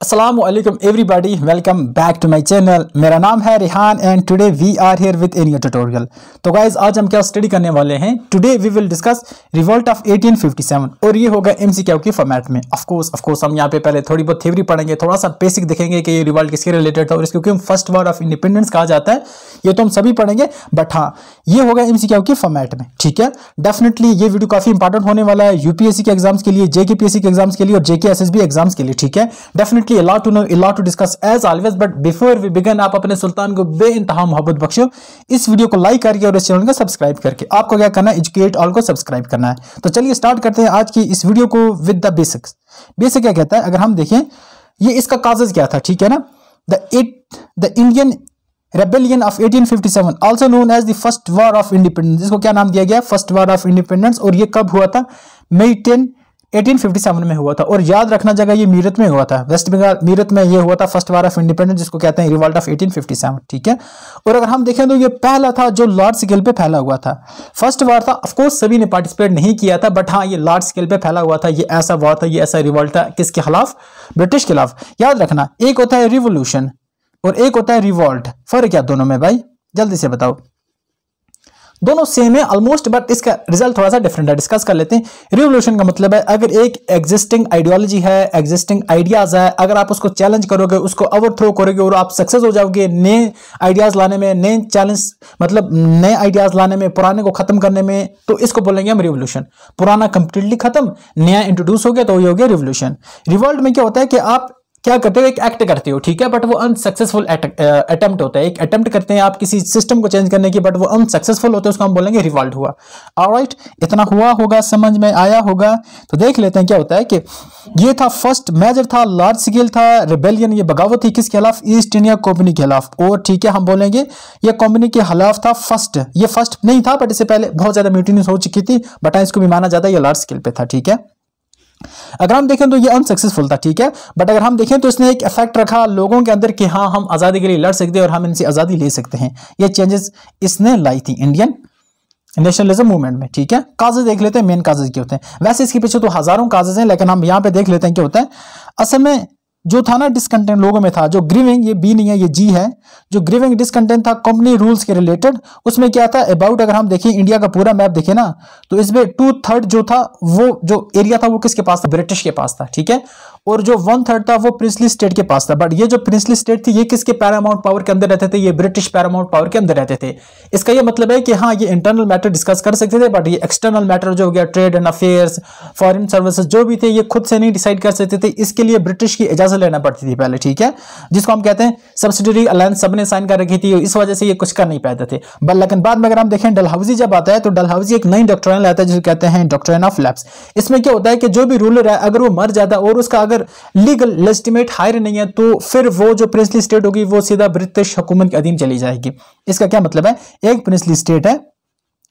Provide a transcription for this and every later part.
Aslam everybody welcome back to my channel मेरा नाम है Rihan and today we are here with in tutorial तो guys आज हम क्या स्टडी करने वाले हैं? Today we will discuss revolt of 1857 और ये होगा एमसीक्यू की फॉर्मेट में. ऑफ़ कोर्स हम यहाँ पे पहले थोड़ी बहुत थ्योरी पढ़ेंगे, थोड़ा सा बेसिक देखेंगे कि ये रिवोल्ट किसके रिलेटेड था और इसको क्यों फ़र्स्ट वॉर ऑफ़ इंडिपेंडेंस कहा जाता है, ये तो हम सभी पढ़ेंगे बट हाँ ये होगा एमसीक्यू की फॉर्मेट में, ठीक है? डेफिनेटली ये वीडियो काफ़ी इंपॉर्टेंट होने वाला है यूपीएससी के एग्ज़ाम्स के लिए जेकेपीएससी के एग्ज़ाम्स के लिए और जेके एग्ज़ाम्स के लिए, ठीक है? Definitely allow to know uh to discuss as always but before we begin आप अपने सुल्तान को बे इंतहा मोहब्बत बख्शो इस वीडियो को लाइक करके और इस चैनल को सब्सक्राइब करके। आपको क्या करना है? एजुकेट ऑल को सब्सक्राइब करना है। तो चलिए स्टार्ट करते हैं आज की इस वीडियो को विद द बेसिक्स बेसिक क्या कहता है? अगर हम देखें, ये इसका कागज़ क्या था? ठीक है ना? The it the Indian rebellion of 1857 also known as the first war of independence इसको क्या नाम दिया गया? फ़र्स्ट वॉर ऑफ़ इंडिपेंडेंस और ये कब हुआ था? मई 10 1857 में हुआ था। और याद रखना जगह ये मीरत में हुआ था। वेस्ट बंगाल, मीरत में ये हुआ था फ़र्स्ट वार ऑफ़ इंडिपेंडेंस, जिसको कहते हैं रिवॉल्ट ऑफ़ 1857 ठीक है? और अगर हम देखें तो ये पहला था जो लार्ज स्केल पे फैला हुआ था। फ़र्स्ट वार था ऑफकोर्स सभी ने पार्टिसिपेट नहीं किया था बट हाँ ये लार्ज स्केल पे फैला हुआ था। ये ऐसा वार था, ये ऐसा रिवॉल्ट था, किसके खिलाफ? ब्रिटिश खिलाफ। याद रखना, एक होता है रिवोल्यूशन और एक होता है रिवॉल्ट फ़र्क क्या दोनों में भाई? जल्दी से बताओ। दोनों सेम है ऑलमोस्ट बट इसका रिज़ल्ट थोड़ा सा डिफरेंट है। डिस्कस कर लेते हैं। रिवोल्यूशन का मतलब है, अगर एक एग्जिस्टिंग आइडियोलॉजी है एग्जिस्टिंग आइडियाज़ है, अगर आप उसको चैलेंज करोगे, उसको ओवरथ्रो करोगे और आप सक्सेस हो जाओगे, नए आइडियाज़ लाने में, नए चैलेंज मतलब नए आइडियाज़ लाने में, पुराने को खत्म करने में तो इसको बोलेंगे हम रिवोल्यूशन पुराना कंप्लीटली खत्म, नया इंट्रोड्यूस हो गया तो ये हो गया रिवोल्यूशन रिवॉल्ट में क्या होता है कि आप क्या करते हो? एक एक्ट करते हो ठीक है? बट वो अनसक्सेसफुल अटेम्प्ट होता है। एक अटेम्प्ट करते हैं आप किसी सिस्टम को चेंज करने की बट वो अनसक्सेसफुल होते हैं उसको हम बोलेंगे रिवॉल्ट हुआ। राइट इतना हुआ होगा समझ में आया होगा। तो देख लेते हैं क्या होता है कि ये था फ़र्स्ट मेजर था लार्ज स्केल था रिबेलियन ये बगावत थी किसके खिलाफ? ईस्ट इंडिया कंपनी के खिलाफ। और ठीक है हम बोलेंगे ये कंपनी के खिलाफ था फ़र्स्ट ये फ़र्स्ट नहीं था बट इससे पहले बहुत ज़्यादा म्यूटिनीस हो चुकी थी बट हाँ, इसको भी माना जाता है ये लार्ज स्केल पे था ठीक है? अगर हम देखें तो ये अनसक्सेसफुल था, ठीक है? बट अगर हम देखें तो इसने एक इफ़ेक्ट रखा लोगों के अंदर कि हाँ हम आज़ादी के लिए लड़ सकते हैं और हम इनसे आज़ादी ले सकते हैं। ये चेंजेस इसने लाई थी इंडियन नेशनलिज्म मूवमेंट में, ठीक है? काजेज देख लेते हैं मेन काजेज क्या होते हैं। वैसे इसके पीछे तो हज़ारों काजेज हैं, लेकिन हम यहाँ पे देख लेते हैं क्या होता है। असल में जो था ना डिसकंटेंट लोगों में था, जो ग्रीविंग ये बी नहीं है, ये जी है। जो ग्रीविंग डिसकंटेंट था कंपनी रूल्स के रिलेटेड उसमें क्या था? अबाउट अगर हम देखें इंडिया का पूरा मैप देखें ना तो इसमें टू थर्ड जो था, वो जो एरिया था, वो किसके पास था? ब्रिटिश के पास था, ठीक है? और जो वन थर्ड था वो प्रिंसली स्टेट के पास था. बट ये जो प्रिंसली स्टेट थी, ये किसके पैरामाउंट पावर के अंदर रहते थे? ये ब्रिटिश पैरामाउंट पावर के अंदर रहते थे. इसका ये मतलब है कि हाँ ये इंटरनल मैटर डिस्कस कर सकते थे बट ये एक्सटर्नल मैटर जो हो गया trade and affairs foreign services जो भी थे, ये खुद से नहीं डिसाइड कर सकते थे. इसके लिए ब्रिटिश की इजाज़त लेना पड़ती थी पहले, ठीक है? जिसको हम कहते हैं सब्सिडरी अलायंस सबने साइन कर रखी थी इस वजह से ये कुछ कर नहीं पाते थे. बट लेकिन बाद में अगर हम देखें डलहाउजी जब आता है तो डलहाउजी एक नई डॉक्ट्राइन आता है, जिसे कहते हैं डॉक्ट्राइन ऑफ़ लैब्स इसमें क्या होता है कि जो भी रूलर है, अगर वो मर जाता है और उसका अगर लीगल लेस्टिमेट हायर नहीं है तो फिर वो जो प्रिंसली स्टेट होगी, वो सीधा ब्रिटिश हुकूमत के अधीन चली जाएगी। इसका क्या मतलब है? एक प्रिंसली स्टेट है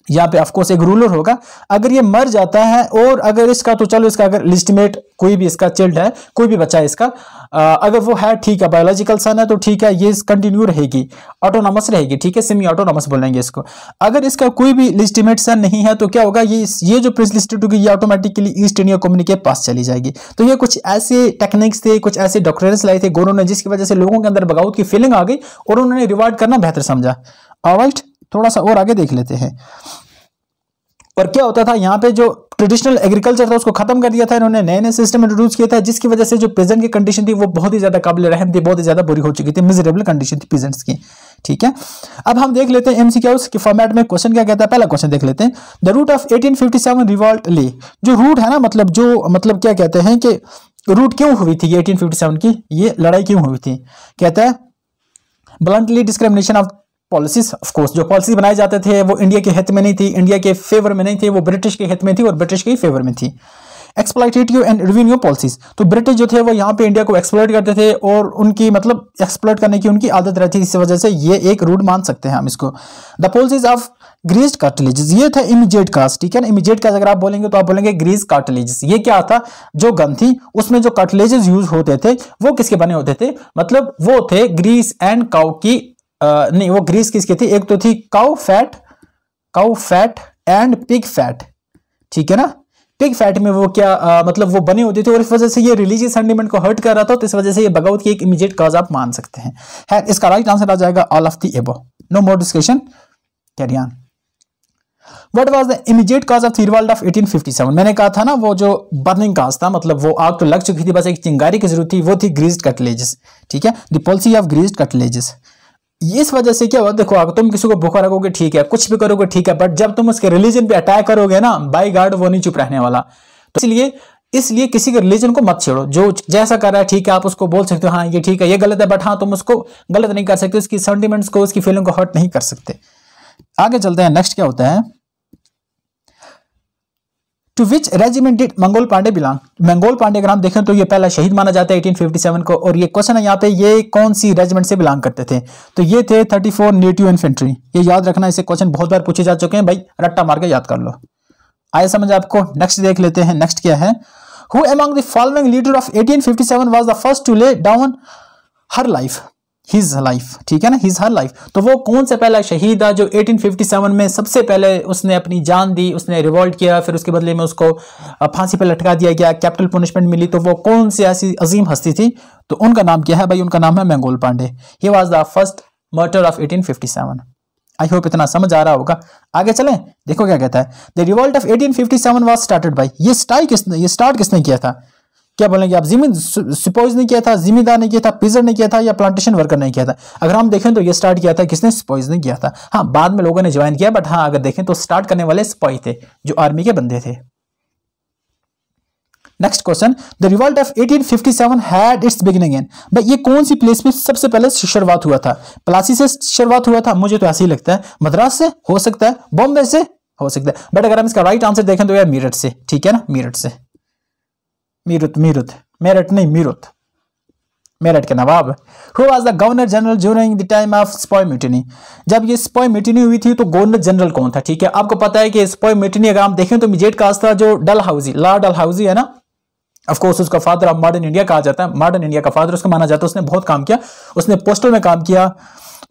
यहाँ पे ऑफकोर्स एक रूलर होगा। अगर ये मर जाता है और अगर इसका तो चलो इसका अगर लिस्टिमेट कोई भी इसका चिल्ड है कोई भी बच्चा है इसका आ, अगर वो है ठीक है बायोलॉजिकल सन है तो ठीक है ये कंटिन्यू रहेगी ऑटोनॉमस रहेगी ठीक है सेमी ऑटोनॉमस बोलेंगे इसको। अगर इसका कोई भी लिस्टिमेट सन नहीं है तो क्या होगा ये ये जो प्रिंस लिस्टेड होगी ये ऑटोमेटिकली ईस्ट इंडिया कम्युनिटी के पास चली जाएगी। तो ये कुछ ऐसे टेक्निक्स थे कुछ ऐसे डॉक्टर्स लाए थे गोरों ने जिसकी वजह से लोगों के अंदर बगावत की फीलिंग आ गई और उन्होंने रिवार्ड करना बेहतर समझा। राइट थोड़ा सा और आगे देख लेते हैं। और क्या होता था, यहाँ पे जो ट्रेडिशनल एग्रीकल्चर था, उसको खत्म कर दिया था, इन्होंने नए नए सिस्टम इंट्रोड्यूस किया था, जिसकी वजह से जो प्रेजेंट की कंडीशन थी, वो बहुत ही ज़्यादा काबिल रहम थी, बहुत ही ज़्यादा बुरी हो चुकी थी मिजरेबल कंडीशन थी प्रेजेंट्स की। ठीक है? अब हम देख लेते हैं एमसीक्यूज के फॉर्मेट में क्वेश्चन क्या कहता है। पहला क्वेश्चन देख लेते हैं। द रूट ऑफ़ 1857 रिवॉल्ट ले। जो रूट है ना मतलब जो मतलब क्या कहते हैं कि रूट क्यों हुई थी 1857 की? ये लड़ाई क्यों हुई थी? कहता है bluntly discrimination of policies of course जो पॉलिसी बनाए जाते थे, वो इंडिया के हित में नहीं थी इंडिया के फेवर में नहीं थी, वो ब्रिटिश के हित में थी और ब्रिटिश के ही फेवर में थी। एक्सप्लाइटेटिव एंड रिवेन्यू पॉलिसीज़ तो ब्रिटिश जो थे, वो यहाँ पे इंडिया को एक्सप्लोर करते थे और उनकी मतलब एक्सप्लोर करने की उनकी आदत रहती थी, इस वजह से ये एक रूट मान सकते हैं हम इसको। The policies of grease cartridges ये था इमीजिएट कास्ट ठीक है ना? इमीजिएट कास्ट अगर आप बोलेंगे तो आप बोलेंगे ग्रीज कार्टिलेजेस ये क्या था? जो गन थी, उसमें जो कार्टिलेजेस यूज़ होते थे, वो किसके बने होते थे? मतलब वो थे ग्रीस एंड काउ की नहीं वो ग्रीस किसकी थी? एक तो थी cow fat cow fat and pig fat. ठीक है ना? पिग फैट में वो क्या आ, मतलब वो बने होते थे और इस वजह से ये रिलीजियस सेंटिमेंट को हर्ट कर रहा था तो इस वजह से ये बगावत की एक इमीडिएट कॉज आप मान सकते हैं। है इसका राइट आंसर आ जाएगा all of the above no more discussion carry on what was the immediate cause of the revolt of 1857 मैंने कहा था ना वो जो बर्निंग काज था मतलब वो आग तो लग चुकी थी बस एक चिंगारी की ज़रूरत थी वो थी ग्रीज्ड कटलेजेस ठीक है? The policy of greased cartridges इस वजह से क्या हुआ? देखो, अगर तुम किसी को भूखा रखोगे, ठीक है। कुछ भी करोगे, ठीक है। बट जब तुम उसके रिलीजन पे अटैक करोगे ना बाई गार्ड वो नहीं चुप रहने वाला। तो इसलिए इसलिए किसी के रिलीजन को मत छेड़ो। जो जैसा कर रहा है, ठीक है, आप उसको बोल सकते हो हाँ ये ठीक है, ये गलत है बट हाँ तुम उसको गलत नहीं कर सकते, उसकी सेंटिमेंट्स को, उसकी फीलिंग को हर्ट नहीं कर सकते। आगे चलते हैं नेक्स्ट क्या होता है? To which regiment did Mangal Pandey belong Mangal Pandey अगर हम देखें तो ये पहला शहीद माना जाता है 1857 को और ये क्वेश्चन है यहाँ पे ये कौन सी रेजिमेंट से बिलोंग करते थे? तो ये थे 34 फोर नेटिव इन्फेंट्री ये याद रखना, इसे क्वेश्चन बहुत बार पूछे जा चुके हैं। भाई, रट्टा मार के याद कर लो। आए समझ आपको? नेक्स्ट देख लेते हैं नेक्स्ट क्या है? Who among the following leader of 1857 was the first to lay down her life his life ठीक है ना? हिज हर लाइफ तो वो कौन सा पहला शहीद है जो 1857 में सबसे पहले उसने अपनी जान दी, उसने रिवॉल्ट किया, फिर उसके बदले में उसको फांसी पर लटका दिया गया कैपिटल पनिशमेंट मिली। तो वो कौन सी ऐसी अजीम हस्ती थी? तो उनका नाम क्या है भाई? उनका नाम है Mangal Pandey. He was the first martyr of 1857 I hope इतना समझ आ रहा होगा। आगे चलें। देखो क्या कहता है। The revolt of 1857 was started by ये स्टार्ट किसने, ये स्टार्ट किसने किया था? क्या बोलेंगे आप? जिमी सिपोज नहीं किया था जिम्मेदार नहीं किया था पिजर नहीं किया था या प्लांटेशन वर्कर नहीं किया था। अगर हम देखें तो ये स्टार्ट किया था, किसने? सिपोज नहीं किया था। हाँ बाद में लोगों ने ज्वाइन किया बट हाँ अगर देखें तो स्टार्ट करने वाले सिपाही थे, जो आर्मी के बंदे थे। Next question the revolt of 1857 had its beginning in भाई, ये कौन सी प्लेस में सबसे पहले शुरुआत हुआ था? प्लासी से शुरुआत हुआ था, मुझे तो ऐसे ही लगता है। मद्रास से हो सकता है, बॉम्बे से हो सकता है। बट अगर हम इसका राइट आंसर देखें तो यार मीरठ से, ठीक है ना? मीरठ से। मीरुत मीरुत मेरठ नहीं मीरुत मेरठ के नवाब who was the governor general during the time of sepoy mutiny जब ये स्पॉय म्यूटिनी हुई थी तो गवर्नर जनरल कौन था? ठीक है, आपको पता है कि स्पॉय म्यूटिनी अगर हम देखें तो मिजेट कास्ट था जो डल हाउसी ला डल हाउसी है ना? ऑफकोर्स उसका फादर ऑफ़ मॉडर्न इंडिया कहा जाता है। मॉडर्न इंडिया का फादर उसको माना जाता है। उसने बहुत काम किया। उसने पोस्टल में काम किया।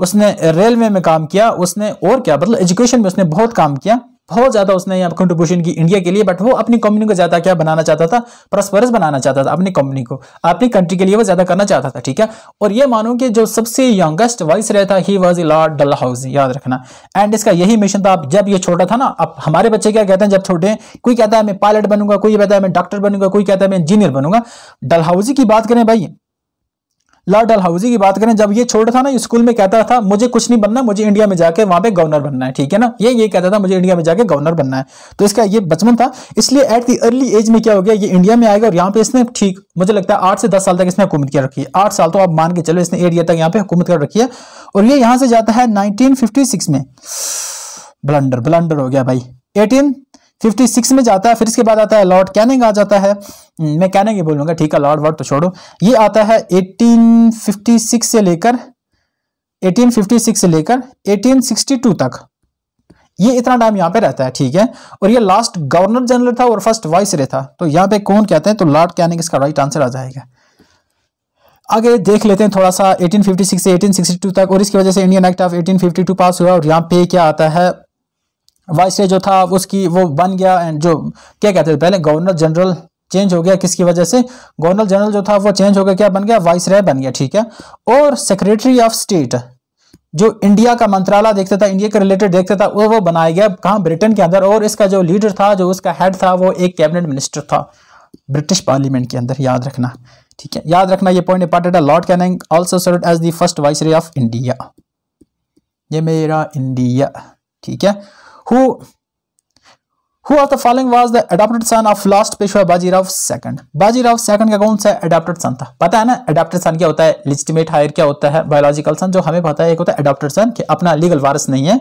उसने रेलवे में काम किया। उसने और क्या मतलब एजुकेशन में उसने बहुत काम किया। बहुत ज़्यादा उसने यहाँ कंट्रीब्यूशन की इंडिया के लिए बट वो अपनी कंपनी को ज़्यादा क्या बनाना चाहता था? प्रस्परस बनाना चाहता था अपनी कंपनी को। अपनी कंट्री के लिए वो ज़्यादा करना चाहता था, ठीक है? और ये मानो कि जो सबसे यंगेस्ट वाइस रहता he was Lord Dalhousie याद रखना। एंड इसका यही मिशन था जब ये छोटा था ना, अब हमारे बच्चे क्या कहते हैं, जब छोटे हैं, कोई कहता है, मैं पायलट बनूँगा, कोई कहता है, मैं डॉक्टर बनूँगा, कोई कहता है, मैं इंजीनियर बनूँगा। डलहाउजी की बात करें भाई लॉर्ड डलहाउजी की बात करें, जब ये छोटा था ना स्कूल में कहता था, मुझे कुछ नहीं बनना, मुझे इंडिया में जाके वहाँ पे गवर्नर बनना है। ठीक है ना? ये ये कहता था, मुझे इंडिया में जाके गवर्नर बनना है। तो इसका ये बचपन था। इसलिए एट दी अर्ली एज में क्या हो गया, ये इंडिया में आएगा और यहाँ पे इसने ठीक, मुझे लगता है आठ से दस साल तक इसने हुकूमत कर रखी है। आठ साल तो आप मान के चलो, इसने एट ईयर तक यहाँ पे हुकूमत कर रखी है। और ये यहाँ से जाता है नाइनटीन में। ब्लंडर ब्लंडर हो गया भाई। एटीन 56 में जाता है फिर इसके बाद आता है लॉर्ड कैनिंग आ जाता है। हम्म, मैं कैनिंग ही बोलूँगा ठीक है लॉर्ड वर्ड तो छोड़ो। ये आता है 1856 से लेकर 1856 से लेकर 1862 तक। ये इतना टाइम यहाँ पे रहता है ठीक है? और ये लास्ट गवर्नर जनरल था और फ़र्स्ट वाइस रे था। तो यहाँ पे कौन कहते हैं? तो लॉर्ड कैनिंग इसका राइट आंसर आ जाएगा। आगे देख लेते हैं थोड़ा सा 1856 से 1862 तक और इसकी वजह से इंडियन एक्ट ऑफ़ 1852 पास हुआ और यहाँ पे क्या आता है? वाइसरे जो था, उसकी वो बन गया एंड जो, क्या कहते थे, पहले गवर्नर जनरल चेंज हो गया किसकी वजह से? गवर्नर जनरल जो था, वो चेंज हो गया, क्या बन गया? वाइस बन गया, ठीक है? और सेक्रेटरी ऑफ़ स्टेट जो इंडिया का मंत्रालय देखता था इंडिया के रिलेटेड देखता था, वो वो बनाया गया कहा? ब्रिटेन के अंदर। और इसका जो लीडर था, जो उसका हेड था, वो एक कैबिनेट मिनिस्टर था ब्रिटिश पार्लियामेंट के अंदर, याद रखना, ठीक है? याद रखना, ये पॉइंट इंपॉर्टेंट है Lord Canning also serve as the first vice of India ये मेरा इंडिया ठीक है? Who who of the following was the adopted son of last Peshwa Bajirao second Bajirao second का कौन सा अडॉप्टेड सन था? पता है ना अडॉप्टेड सन क्या होता है? लिजिटिमेट हायर क्या होता है? बायोलॉजिकल सन जो हमें पता है, एक होता है अडॉप्टेड सन कि अपना लीगल वारस नहीं है।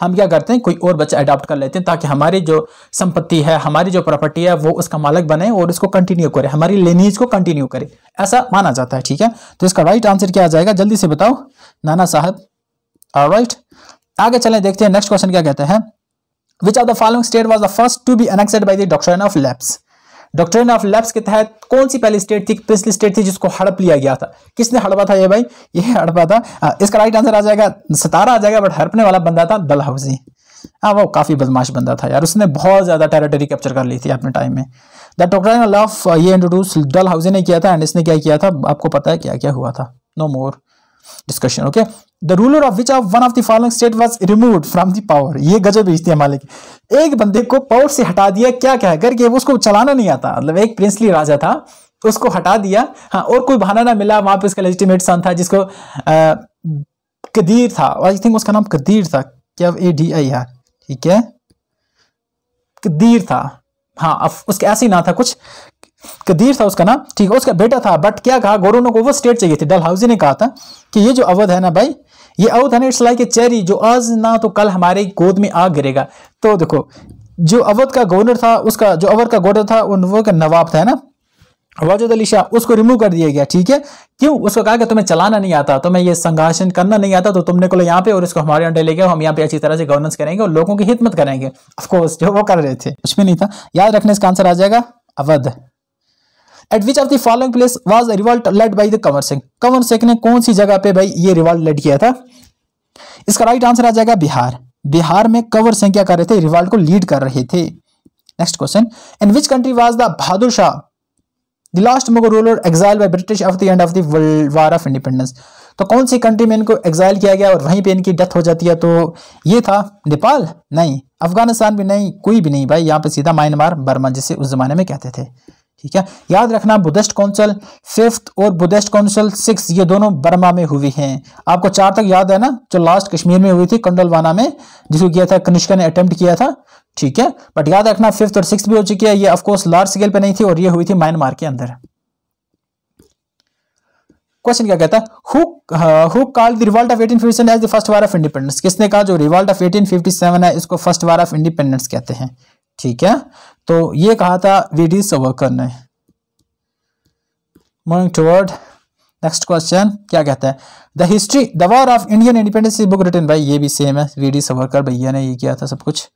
हम क्या करते हैं, कोई और बच्चा अडॉप्ट कर लेते हैं, ताकि हमारी जो संपत्ति है, हमारी जो प्रॉपर्टी है, वो उसका मालिक बने और उसको कंटिन्यू करे, हमारी लेनीज को कंटिन्यू करे। ऐसा माना जाता है, ठीक है? तो इसका राइट आंसर क्या आ जाएगा? जल्दी से बताओ। नाना साहब राइट आगे चलें, देखते हैं नेक्स्ट क्वेश्चन क्या कहते हैं? Which of the following state was the first to be annexed by the doctrine of lapse doctrine of lapse के तहत कौन सी पहली स्टेट थी? पिछली स्टेट थी जिसको हड़प लिया गया था? किसने हड़पा था ये भाई? ये हड़पा था आ, इसका राइट आंसर आ जाएगा सतारा आ जाएगा बट हड़पने वाला बंदा था डलहाउसी हाँ वो काफ़ी बदमाश बंदा था यार उसने बहुत ज़्यादा टेरिटरी कैप्चर कर ली थी अपने टाइम में। द टोक्राइन ऑफ़ ये इंट्रोड्यूस डल हाउसे ने किया था एंड इसने क्या किया था? आपको पता है क्या क्या हुआ था? No more discussion okay the ruler of which of one of the following state was removed from the power ये गजब भेजती है मालिक। एक बंदे को पावर से हटा दिया, क्या क्या करके उसको चलाना नहीं आता मतलब एक प्रिंसली राजा था, उसको हटा दिया हाँ और कोई बहाना ना मिला, वहाँ पे उसका लेजिटिमेट सन था, जिसको कदीर था। आई थिंक उसका नाम कदीर था। क्या ए डी आई आर ठीक है। कदीर था। हाँ उसके ऐसे ही ना था कुछ। कदीर था उसका नाम। ठीक है उसका बेटा था बट क्या कहा? गौरव को वो स्टेट चाहिए थी। डल हाउसी ने कहा था कि ये जो अवध है ना भाई ये अवध लाइक ए चेरी, जो आज ना तो कल हमारे गोद में आग गिरेगा। तो देखो, जो अवध का गवर्नर था, उसका, जो अवध का गवर्नर था, वो का नवाब था ना? वाजुद अली शाह, उसको रिमूव कर दिया गया, ठीक है? क्यों? उसको कहा कि तुम्हें चलाना नहीं आता, तुम्हें ये संघर्षण करना नहीं आता तो तुमने को यहाँ पे और इसको हमारे अंडर लेके हम यहाँ पे अच्छी तरह से गवर्नेंस करेंगे और लोगों की हिदमत करेंगे। ऑफकोर्स जो वो कर रहे थे। कुछ भी नहीं था। याद रखने इसका आंसर आ जाएगा, Awadh. At which of the following place was revolt led by the Kunwar Singh Kunwar Singh ने कौन सी जगह पे भाई ये रिवॉल्ट लेड किया था? इसका राइट आंसर आ जाएगा बिहार। बिहार में कंवर सिंह क्या कर रहे थे? रिवॉल्ट को लीड कर रहे थे। Next question in which country was the Bahadur Shah the last Mughal ruler exile by British of the end of the world war of independence तो कौन सी कंट्री में इनको एग्जाइल किया गया और वहीं पे इनकी डेथ हो जाती है? तो ये था नेपाल? नहीं। अफ़गानिस्तान भी नहीं, कोई भी नहीं भाई। यहाँ पे सीधा म्यांमार बर्मा जिसे उस जमाने में कहते थे। ठीक है? याद रखना, बुद्धिस्ट काउंसिल फिफ्थ और बुद्धिस्ट काउंसिल सिक्स ये दोनों बर्मा में हुई हैं। आपको चार तक याद है ना, जो लास्ट कश्मीर में हुई थी, कंडलवाना में, जिसको किया था कनिष्का ने अटेम्प्ट किया था, ठीक है? बट याद रखना फिफ्थ और सिक्स भी हो चुकी है, ये ऑफकोर्स लार्ज स्केल पे नहीं थी और ये हुई थी म्यांमार के अंदर। क्वेश्चन क्या कहता है? Who call the revolt of 1857 as the first war of independence किसने कहा जो रिवॉल्ट ऑफ़ 1857 है, इसको फ़र्स्ट वार ऑफ़ इंडिपेंडेंस कहते हैं? ठीक है? तो ये कहा था वी सवर्कर ने। मूविंग टुवर्ड नेक्स्ट क्वेश्चन क्या कहता है? The history the war of Indian independence book written भाई ये भी सेम है वी डी सवर्कर भैया ने ये किया था सब कुछ।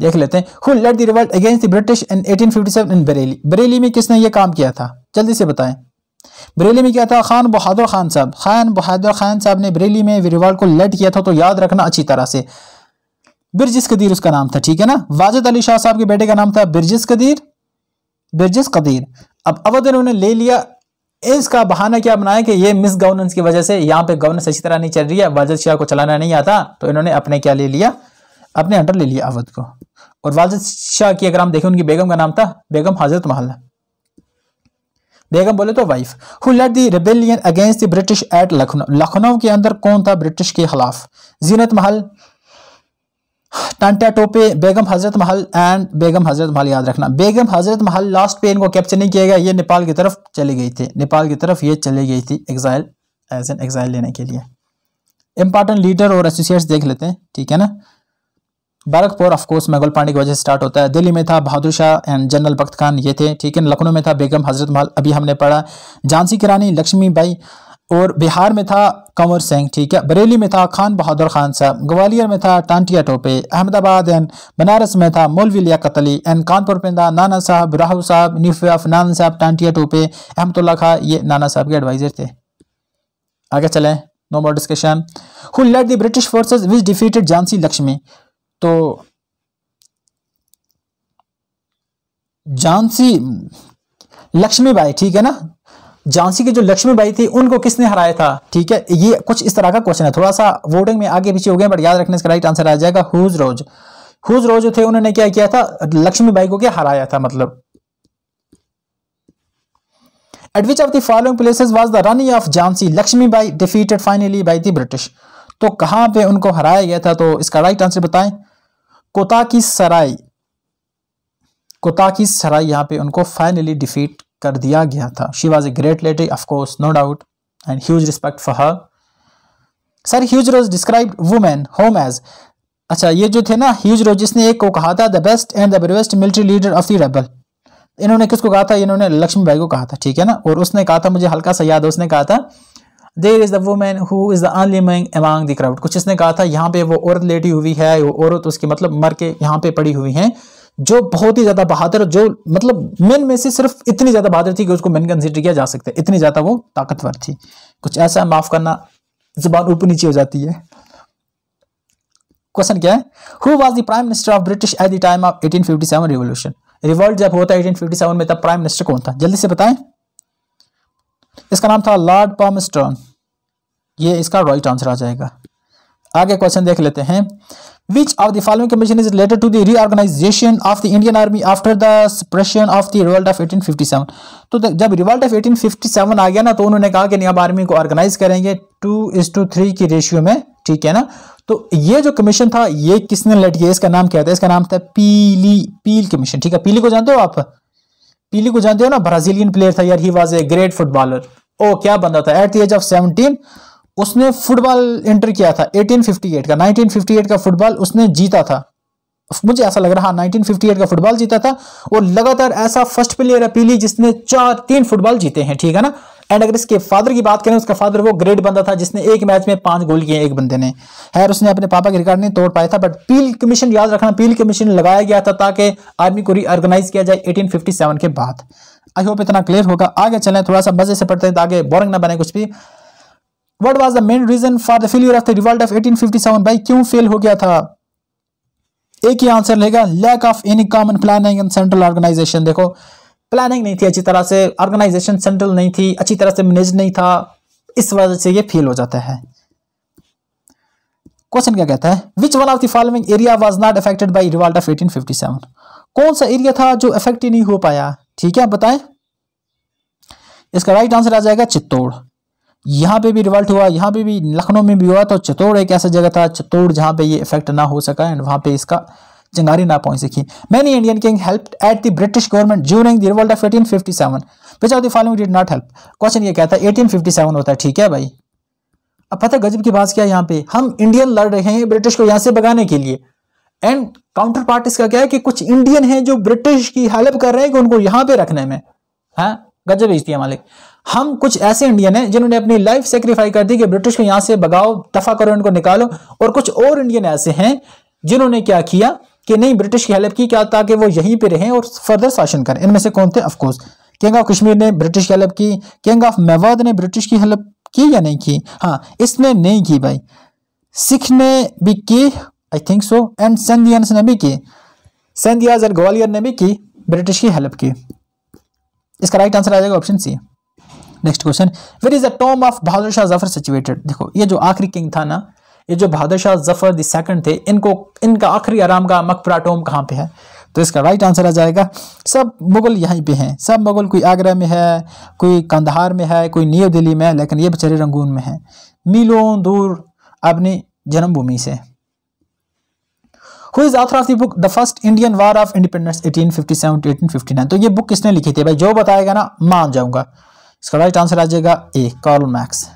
देख लेते हैं। Who led the revolt against the British in 1857 in Bareilly Bareilly में किसने ये काम किया था? जल्दी से बताएँ। बरेली में क्या था? खान बहादुर खान साहब। खान बहादुर खान साहब ने बरेली में रिवॉल्ट को लेड किया था तो याद रखना अच्छी तरह से। बिरजिस कदीर उसका नाम था, ठीक है ना? वाजिद अली शाह साहब के बेटे का नाम था बिरजिस कदीर। बिरजिस कदीर। अब अवध इन्होंने ले लिया। इसका बहाना क्या बनाया कि ये मिस गवर्नेंस की वजह से यहाँ पे गवर्नेंस अच्छी तरह नहीं चल रही है, वाजिद शाह को चलाना नहीं आता तो इन्होंने अपने क्या ले लिया? अपने अंडर ले लिया अवध को। और वाजिद शाह की अगर हम देखें, उनकी बेगम का नाम था, बेगम हज़रत महल। बेगम बोले तो wife who led the rebellion against the British at Lucknow Lucknow के अंदर कौन था ब्रिटिश के खिलाफ? जीनत महल टांटा टोपे बेगम हज़रत महल एंड बेगम हज़रत महल याद रखना बेगम हज़रत महल लास्ट पे इनको कैप्चर नहीं किया गया ये नेपाल की तरफ़ चली गई थी नेपाल की तरफ़ ये चली गई थी एग्जाइल एज एन एग्जाइल लेने के लिए इंपॉर्टेंट लीडर और एसोसिएट्स देख लेते हैं ठीक है ना बारकपुर ऑफकोर्स मुगल पांडे की वजह से स्टार्ट होता है दिल्ली में था बहादुर शाह एंड जनरल बख्त खान ये थे ठीक है लखनऊ में था बेगम हज़रत महल अभी हमने पढ़ा झांसी की रानी लक्ष्मी बाई और बिहार में था कंवर सिंह, ठीक है? बरेली में था खान बहादुर खान साहब, ग्वालियर में था टांटिया टोपे, अहमदाबाद एंड बनारस में था मौलवी लियाकत अली एंड कानपुर में था नाना साहब, राहु साहब निफ नाना साहब टांटिया टोपे, अहमदुल्ला खां, ये नाना साहब के एडवाइजर थे। आगे चलें no more discussion who led the British forces which defeated Jhansi Lakshmi तो झांसी लक्ष्मीबाई ठीक है ना? झांसी की जो लक्ष्मीबाई थी, उनको किसने हराया था? ठीक है, ये कुछ इस तरह का क्वेश्चन है। थोड़ा सा वोटिंग में आगे पीछे हो गए बट याद रखने इसका राइट आंसर आ जाएगा हुज रोज हुज रोज थे, उन्होंने क्या किया था? लक्ष्मीबाई को क्या हराया था मतलब? Which of the following places was the Rani of Jhansi Lakshmibai defeated finally by the British तो कहाँ पे उनको हराया गया था? तो इसका राइट आंसर बताएँ। कोता की सराय कोता की सराय यहाँ पे उनको फाइनली डिफीट कर दिया गया था। She was a great lady of course no doubt and huge respect for her sir Hugh Rose describe women whom as अच्छा ये जो थे ना ह्यूज रोज जिसने एक को कहा था the best and the best military leader of the rebel इन्होंने किसको कहा था? इन्होंने लक्ष्मी बाई को कहा था, ठीक है ना? और उसने कहा था, मुझे हल्का सा याद है, उसने कहा था there is the women who is the only among the crowd कुछ इसने कहा था, यहाँ पे वो औरत लेटी हुई है, वो औरत उसकी मतलब मर के यहाँ पे पड़ी हुई है। जो बहुत ही ज़्यादा बहादुर, जो मतलब मेन में से सिर्फ़ इतनी ज़्यादा बहादुर थी कि उसको मेन कंसिडर किया जा सकता है। इतनी ज़्यादा वो ताकतवर थी। कुछ ऐसा माफ़ करना, ज़ुबान ऊपर नीचे हो जाती है। क्वेश्चन क्या है? Who was the prime minister of British at the time of 1857 revolution revolt जब होता है 1857 में, तब प्राइम मिनिस्टर कौन था? जल्दी से बताएँ। इसका नाम था लॉर्ड पॉमस्टर्न ये इसका राइट आंसर आ जाएगा। आगे क्वेश्चन देख लेते हैं। Which of the following commission is related to the reorganization of the Indian army after the suppression of the revolt of 1857? तो जब रिवॉल्ट ऑफ़ 1857 आ गया ना तो उन्होंने कहा कि अब आर्मी को ऑर्गेनाइज करेंगे। टू इज़ टू थ्री की रेशियो में, ठीक है ना? तो ये जो कमीशन था, ये किसने लेट किया? इसका नाम क्या था? इसका नाम था पीली पील कमीशन ठीक है? पीली को जानते हो आप? पीली को जानते हो ना? ब्राजीलियन प्लेयर था यार he was a great footballer ओ, क्या बंदा था? At the age of seventeen उसने फुटबॉल एंटर किया था 1858 का। 1958 का फुटबॉल उसने जीता था। मुझे ऐसा लग रहा 1958 का फुटबॉल जीता था और लगातार ऐसा फ़र्स्ट प्लेयर अपीली जिसने चार तीन फुटबॉल जीते हैं, ठीक है ना? एंड अगर इसके फादर की बात करें, उसका फादर वो ग्रेट बंदा था जिसने एक मैच में पाँच गोल किए एक बंदे ने। है उसने अपने पापा के रिकॉर्ड नहीं तोड़ पाया था बट पील कमीशन याद रखना, पील कमीशन लगाया गया था ताकि आर्मी को रीऑर्गेनाइज किया जाए 1857 के बाद। आई होप इतना क्लियर होगा। आगे चलें, थोड़ा सा मज़े से पढ़ते हैं ताकि बोरिंग ना बने कुछ भी। What was the main reason for the failure of the revolt of 1857 भाई क्यों फेल हो गया था। एक ही आंसर लेगा lack of any common planning and central organisation देखो प्लानिंग नहीं थी अच्छी तरह से ऑर्गेनाइजेशन सेंट्रल नहीं थी, अच्छी तरह से मैनेज नहीं था, इस वजह से ये फेल हो जाता है। क्वेश्चन क्या कहता है? Which one of the following area was not affected by revolt of 1857 कौन सा एरिया था जो अफेक्ट ही नहीं हो पाया? ठीक है, आप बताएँ। इसका राइट आंसर आ जाएगा चित्तौड़। यहाँ पे भी रिवल्ट हुआ, यहाँ पे भी लखनऊ में भी हुआ तो चित्तौड़ एक ऐसा जगह था, चित्तौड़ जहाँ पे ये इफ़ेक्ट ना हो सका एंड वहाँ पे इसका चिंगारी ना पहुँच सकी। Many Indian king help at the British government during the revolt of 1857 which of the following did not help question ये कहता है 1857 होता है, ठीक है भाई? अब पता गजब की बात क्या है यहाँ पे? हम इंडियन लड़ रहे हैं ब्रिटिश को यहाँ से भगाने के लिए। एंड काउंटर पार्ट इसका क्या है कि कुछ इंडियन हैं जो ब्रिटिश की हेल्प कर रहे हैं कि उनको यहाँ पे रखने में। हाँ? गजब भेजती है मालिक हम कुछ ऐसे इंडियन हैं जिन्होंने अपनी लाइफ सेक्रीफाई कर दी कि ब्रिटिश को यहाँ से भगाओ दफ़ा करो, इनको निकालो। और कुछ और इंडियन ऐसे हैं जिन्होंने क्या किया कि नहीं ब्रिटिश की हेल्प की क्या ताकि वो यहीं पे रहें और फर्दर शासन करें। इनमें से कौन थे? ऑफकोर्स किंग ऑफ़ कश्मीर ने ब्रिटिश की हेल्प की। किंग ऑफ़ मेवाद ने ब्रिटिश की हेल्प की या नहीं की? हाँ इसने नहीं की भाई। सिख ने भी की आई थिंक सो एंड सेंधियंस ने भी की। सेंधियाज और ग्वालियर ने भी की ब्रिटिश की हेल्प की। इसका राइट आंसर आ जाएगा option C next question where is the tomb of Bahadur Shah Zafar situated देखो, ये जो आखिरी किंग था ना, ये जो बहादुर शाह ज़फ़र द सेकंड थे, इनको, इनका आखिरी आराम का मकबरा टोम कहाँ पे है? तो इसका राइट आंसर आ जाएगा। सब मुगल यहीं पे हैं। सब मुगल कोई आगरा में है, कोई कंधार में है, कोई न्यू दिल्ली में है, लेकिन ये बेचारे रंगून में है। मीलों दूर अपनी जन्मभूमि से। Who is author of the book the first Indian war of independence 1857 to 1859 तो ये बुक किसने लिखी थी? भाई, जो बताएगा ना, मान जाऊँगा। इसका राइट आंसर आ जाएगा A Karl Marx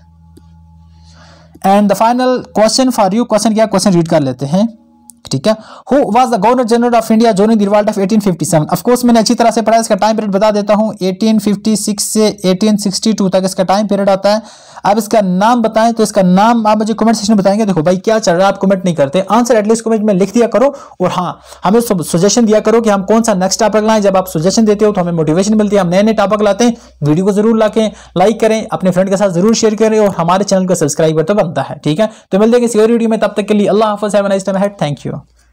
and the final question for you question क्या क्वेश्चन रीड कर लेते हैं. ठीक है? Who was the governor general of India joining the revolt of 1857 of course मैंने अच्छी तरह से पढ़ा इसका टाइम पीरियड बता देता हूँ। 1856 से 1862 तक इसका टाइम पीरियड आता है। आप इसका नाम बताएँ तो इसका नाम आप मुझे कमेंट सेक्शन में बताएँगे। देखो भाई, क्या चल रहा है, आप कमेंट नहीं करते। आंसर एटलीस्ट कमेंट में लिख दिया करो और हाँ हमें सजेशन दिया करो कि हम कौन सा नेक्स्ट टॉपिक लाएँ। जब आप सजेशन देते हो तो हमें मोटिवेशन मिलती है। हम नए नए टॉपिक लाते हैं वीडियो को ज़रूर लाके लाइक करें, अपने फ्रेंड के साथ ज़रूर शेयर करें और हमारे चैनल को सब्सक्राइब कर तो बनता है। ठीक है? तो मिलते हैं और वीडियो में, तब तक के लिए अल्लाह हाफिज हैव थैंक यू you.